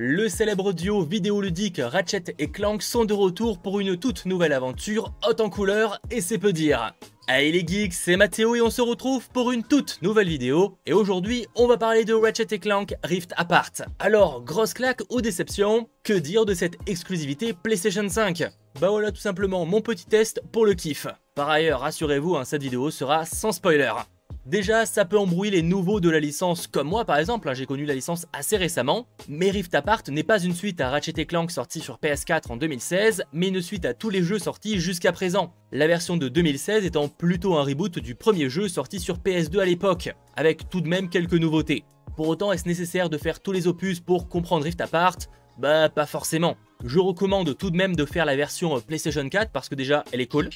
Le célèbre duo vidéoludique Ratchet et Clank sont de retour pour une toute nouvelle aventure, haute en couleurs et c'est peu dire. Hey les geeks, c'est Mathéo et on se retrouve pour une toute nouvelle vidéo. Et aujourd'hui, on va parler de Ratchet Clank Rift Apart. Alors, grosse claque ou déception Que dire de cette exclusivité PlayStation 5 Bah voilà tout simplement mon petit test pour le kiff. Par ailleurs, rassurez-vous, hein, cette vidéo sera sans spoiler. Déjà, ça peut embrouiller les nouveaux de la licence, comme moi par exemple, hein, j'ai connu la licence assez récemment, mais Rift Apart n'est pas une suite à Ratchet Clank sorti sur PS4 en 2016, mais une suite à tous les jeux sortis jusqu'à présent. La version de 2016 étant plutôt un reboot du premier jeu sorti sur PS2 à l'époque, avec tout de même quelques nouveautés. Pour autant, est-ce nécessaire de faire tous les opus pour comprendre Rift Apart? Bah pas forcément. Je recommande tout de même de faire la version PlayStation 4 parce que déjà elle est cool,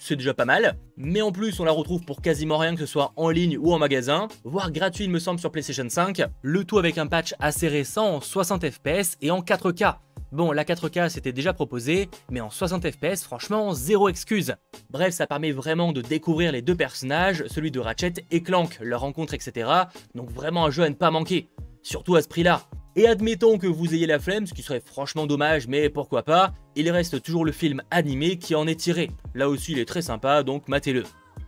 c'est déjà pas mal. Mais en plus, on la retrouve pour quasiment rien que ce soit en ligne ou en magasin, voire gratuit il me semble sur PlayStation 5, le tout avec un patch assez récent en 60 fps et en 4K. Bon, la 4K c'était déjà proposé, mais en 60 fps, franchement, zéro excuse. Bref, ça permet vraiment de découvrir les deux personnages, celui de Ratchet et Clank, leur rencontre, etc. Donc vraiment un jeu à ne pas manquer. Surtout à ce prix-là. Et admettons que vous ayez la flemme, ce qui serait franchement dommage, mais pourquoi pas, il reste toujours le film animé qui en est tiré. Là aussi il est très sympa, donc matez-le.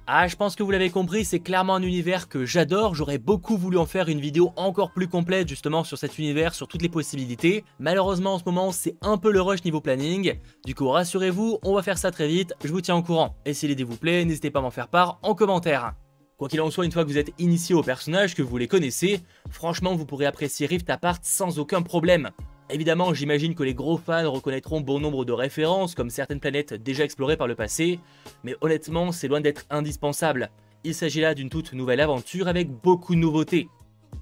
Ah, je pense que vous l'avez compris, c'est clairement un univers que j'adore, j'aurais beaucoup voulu en faire une vidéo encore plus complète justement sur cet univers, sur toutes les possibilités. Malheureusement en ce moment c'est un peu le rush niveau planning, du coup rassurez-vous, on va faire ça très vite, je vous tiens au courant. Et si l'idée vous plaît, n'hésitez pas à m'en faire part en commentaire. Quoi qu'il en soit, une fois que vous êtes initié aux personnages, que vous les connaissez, franchement vous pourrez apprécier Rift Apart sans aucun problème. Évidemment, j'imagine que les gros fans reconnaîtront bon nombre de références, comme certaines planètes déjà explorées par le passé, mais honnêtement, c'est loin d'être indispensable. Il s'agit là d'une toute nouvelle aventure avec beaucoup de nouveautés.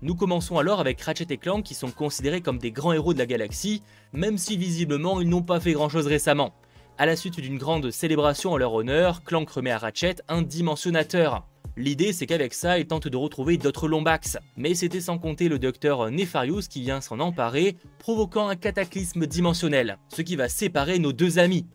Nous commençons alors avec Ratchet et Clank qui sont considérés comme des grands héros de la galaxie, même si visiblement ils n'ont pas fait grand chose récemment. A la suite d'une grande célébration en leur honneur, Clank remet à Ratchet un dimensionnateur. L'idée c'est qu'avec ça, il tente de retrouver d'autres Lombax, mais c'était sans compter le docteur Nefarius qui vient s'en emparer, provoquant un cataclysme dimensionnel, ce qui va séparer nos deux amis.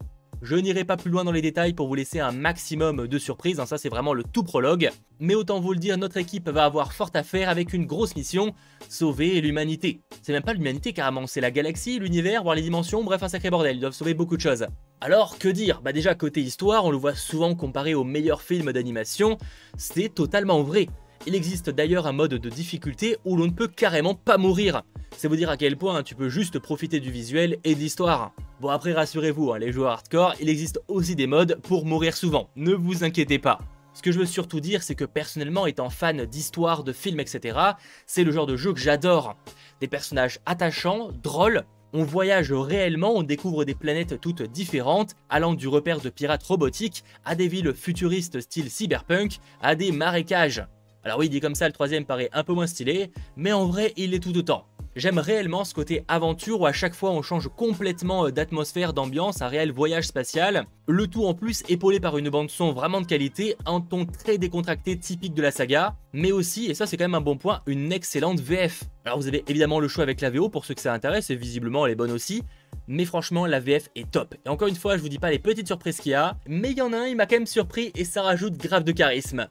Je n'irai pas plus loin dans les détails pour vous laisser un maximum de surprises, hein, ça c'est vraiment le tout prologue. Mais autant vous le dire, notre équipe va avoir fort à faire avec une grosse mission, sauver l'humanité. C'est même pas l'humanité carrément, c'est la galaxie, l'univers, voire les dimensions, bref un sacré bordel, ils doivent sauver beaucoup de choses. Alors que dire? Bah déjà côté histoire, on le voit souvent comparé aux meilleurs films d'animation, c'est totalement vrai. Il existe d'ailleurs un mode de difficulté où l'on ne peut carrément pas mourir. C'est vous dire à quel point tu peux juste profiter du visuel et de l'histoire. Bon après rassurez-vous, hein, les joueurs hardcore, il existe aussi des modes pour mourir souvent, ne vous inquiétez pas. Ce que je veux surtout dire, c'est que personnellement, étant fan d'histoire, de films, etc., c'est le genre de jeu que j'adore. Des personnages attachants, drôles, on voyage réellement, on découvre des planètes toutes différentes, allant du repère de pirates robotiques à des villes futuristes style cyberpunk, à des marécages. Alors oui, dit comme ça, le troisième paraît un peu moins stylé, mais en vrai, il est tout autant. J'aime réellement ce côté aventure où à chaque fois on change complètement euh, d'atmosphère, d'ambiance, un réel voyage spatial. Le tout en plus épaulé par une bande son vraiment de qualité, un ton très décontracté typique de la saga, mais aussi, et ça c'est quand même un bon point, une excellente VF. Alors vous avez évidemment le choix avec la VO pour ceux que ça intéresse, et visiblement elle est bonne aussi, mais franchement la VF est top. Et encore une fois, je vous dis pas les petites surprises qu'il y a, mais il y en a un, il m'a quand même surpris et ça rajoute grave de charisme.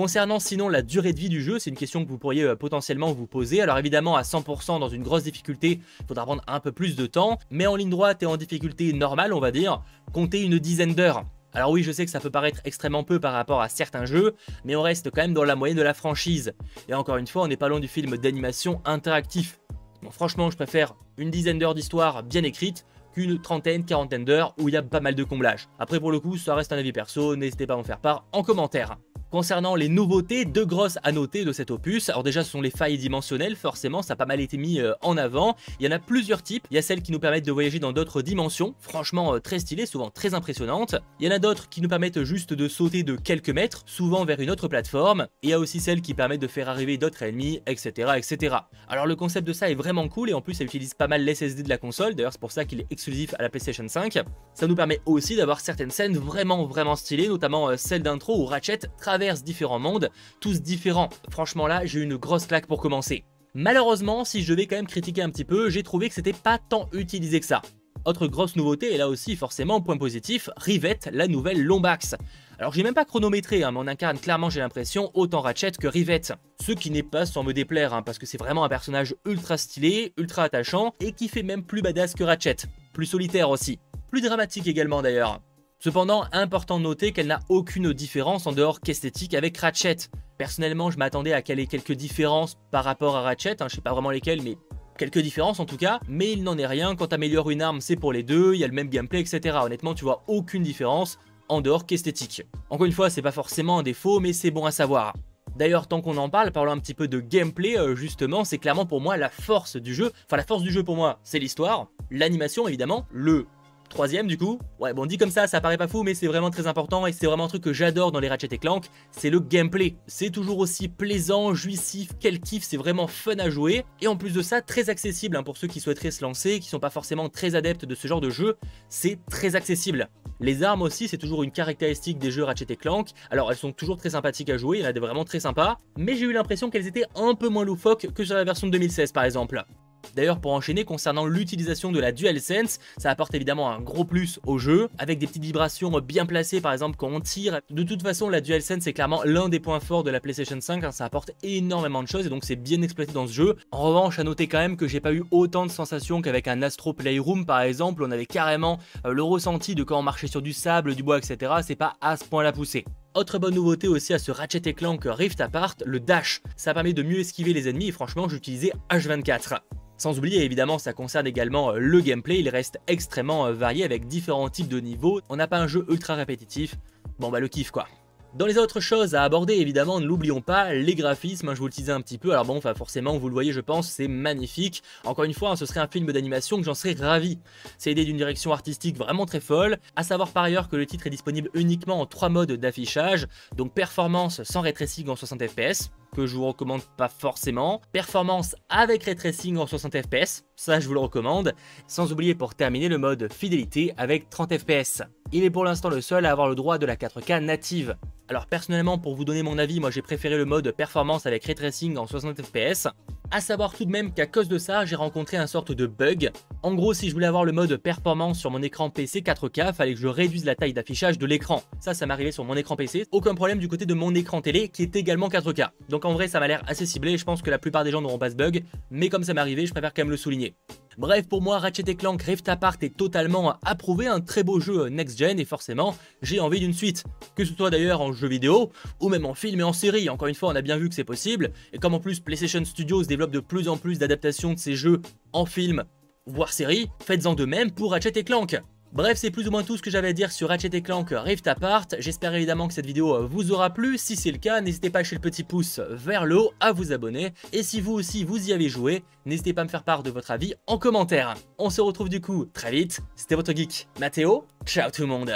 Concernant sinon la durée de vie du jeu, c'est une question que vous pourriez euh, potentiellement vous poser. Alors évidemment à 100% dans une grosse difficulté, il faudra prendre un peu plus de temps, mais en ligne droite et en difficulté normale on va dire, comptez une dizaine d'heures. Alors oui, je sais que ça peut paraître extrêmement peu par rapport à certains jeux, mais on reste quand même dans la moyenne de la franchise. Et encore une fois, on n'est pas loin du film d'animation interactif. Franchement, je préfère une dizaine d'heures d'histoire bien écrite qu'une trentaine, quarantaine d'heures où il y a pas mal de comblage. Après pour le coup, ça reste un avis perso, n'hésitez pas à en faire part en commentaire. Concernant les nouveautés, deux grosses à noter de cet opus. Alors déjà, ce sont les failles dimensionnelles, forcément, ça a pas mal été mis euh, en avant. Il y en a plusieurs types. Il y a celles qui nous permettent de voyager dans d'autres dimensions, franchement euh, très stylées, souvent très impressionnantes. Il y en a d'autres qui nous permettent juste de sauter de quelques mètres, souvent vers une autre plateforme. Et il y a aussi celles qui permettent de faire arriver d'autres ennemis, etc., etc. Alors le concept de ça est vraiment cool et en plus, ça utilise pas mal l'SSD de la console. D'ailleurs, c'est pour ça qu'il est exclusif à la PlayStation 5. Ça nous permet aussi d'avoir certaines scènes vraiment, vraiment stylées, notamment euh, celle d'intro où Ratchet traverse différents mondes, tous différents. Franchement là, j'ai eu une grosse claque pour commencer. Malheureusement, si je vais quand même critiquer un petit peu, j'ai trouvé que c'était pas tant utilisé que ça. Autre grosse nouveauté, et là aussi forcément point positif, Rivette, la nouvelle Lombax. Alors j'ai même pas chronométré, hein, mais on incarne clairement j'ai l'impression autant Ratchet que Rivette. Ce qui n'est pas sans me déplaire, hein, parce que c'est vraiment un personnage ultra stylé, ultra attachant, et qui fait même plus badass que Ratchet. Plus solitaire aussi. Plus dramatique également d'ailleurs. Cependant, important de noter qu'elle n'a aucune différence en dehors qu'esthétique avec Ratchet. Personnellement, je m'attendais à qu'elle ait quelques différences par rapport à Ratchet, hein, je sais pas vraiment lesquelles, mais quelques différences en tout cas, mais il n'en est rien, quand t'améliores une arme c'est pour les deux, il y a le même gameplay, etc. Honnêtement, tu vois aucune différence en dehors qu'esthétique. Encore une fois, c'est pas forcément un défaut, mais c'est bon à savoir. D'ailleurs, tant qu'on en parle, parlons un petit peu de gameplay, euh, justement, c'est clairement pour moi la force du jeu. Enfin, la force du jeu pour moi, c'est l'histoire, l'animation évidemment, le Troisième du coup, ouais bon dit comme ça ça paraît pas fou mais c'est vraiment très important et c'est vraiment un truc que j'adore dans les Ratchet Clank, c'est le gameplay. C'est toujours aussi plaisant, jouissif, quel kiff, c'est vraiment fun à jouer et en plus de ça très accessible hein, pour ceux qui souhaiteraient se lancer, qui sont pas forcément très adeptes de ce genre de jeu, c'est très accessible. Les armes aussi c'est toujours une caractéristique des jeux Ratchet Clank, alors elles sont toujours très sympathiques à jouer, il y en a des vraiment très sympas, mais j'ai eu l'impression qu'elles étaient un peu moins loufoques que sur la version de 2016 par exemple. D'ailleurs, pour enchaîner, concernant l'utilisation de la DualSense, ça apporte évidemment un gros plus au jeu, avec des petites vibrations bien placées, par exemple quand on tire. De toute façon, la DualSense est clairement l'un des points forts de la PlayStation 5, hein. ça apporte énormément de choses et donc c'est bien exploité dans ce jeu. En revanche, à noter quand même que j'ai pas eu autant de sensations qu'avec un Astro Playroom par exemple, on avait carrément euh, le ressenti de quand on marchait sur du sable, du bois, etc. C'est pas à ce point là poussé. Autre bonne nouveauté aussi à ce Ratchet Clank Rift Apart, le dash. Ça permet de mieux esquiver les ennemis et franchement j'utilisais H24. Sans oublier évidemment ça concerne également euh, le gameplay, il reste extrêmement euh, varié avec différents types de niveaux, on n'a pas un jeu ultra répétitif, bon bah le kiff quoi. Dans les autres choses à aborder, évidemment, n'oublions pas les graphismes, hein, je vous le disais un petit peu, alors bon, enfin forcément, vous le voyez, je pense, c'est magnifique. Encore une fois, hein, ce serait un film d'animation que j'en serais ravi. C'est aidé d'une direction artistique vraiment très folle, à savoir par ailleurs que le titre est disponible uniquement en trois modes d'affichage, donc performance sans ray en 60 fps, que je vous recommande pas forcément. Performance avec ray tracing en 60 fps, ça je vous le recommande. Sans oublier pour terminer le mode fidélité avec 30 fps. Il est pour l'instant le seul à avoir le droit de la 4K native. Alors personnellement, pour vous donner mon avis, moi j'ai préféré le mode performance avec ray tracing en 60 fps. A savoir tout de même qu'à cause de ça, j'ai rencontré un sorte de bug. En gros, si je voulais avoir le mode performance sur mon écran PC 4K, fallait que je réduise la taille d'affichage de l'écran. Ça, ça m'arrivait sur mon écran PC. Aucun problème du côté de mon écran télé qui est également 4K. Donc en vrai, ça m'a l'air assez ciblé. Je pense que la plupart des gens n'auront pas ce bug. Mais comme ça m'est arrivé, je préfère quand même le souligner. Bref, pour moi, Ratchet Clank Rift Apart est totalement approuvé, un très beau jeu next-gen et forcément, j'ai envie d'une suite. Que ce soit d'ailleurs en jeu vidéo, ou même en film et en série, encore une fois, on a bien vu que c'est possible, et comme en plus PlayStation Studios développe de plus en plus d'adaptations de ces jeux en film, voire série, faites-en de même pour Ratchet Clank. Bref, c'est plus ou moins tout ce que j'avais à dire sur Ratchet Clank Rift Apart. J'espère évidemment que cette vidéo vous aura plu. Si c'est le cas, n'hésitez pas à lâcher le petit pouce vers le haut, à vous abonner. Et si vous aussi vous y avez joué, n'hésitez pas à me faire part de votre avis en commentaire. On se retrouve du coup très vite. C'était votre geek Mathéo. Ciao tout le monde